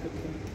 cooking.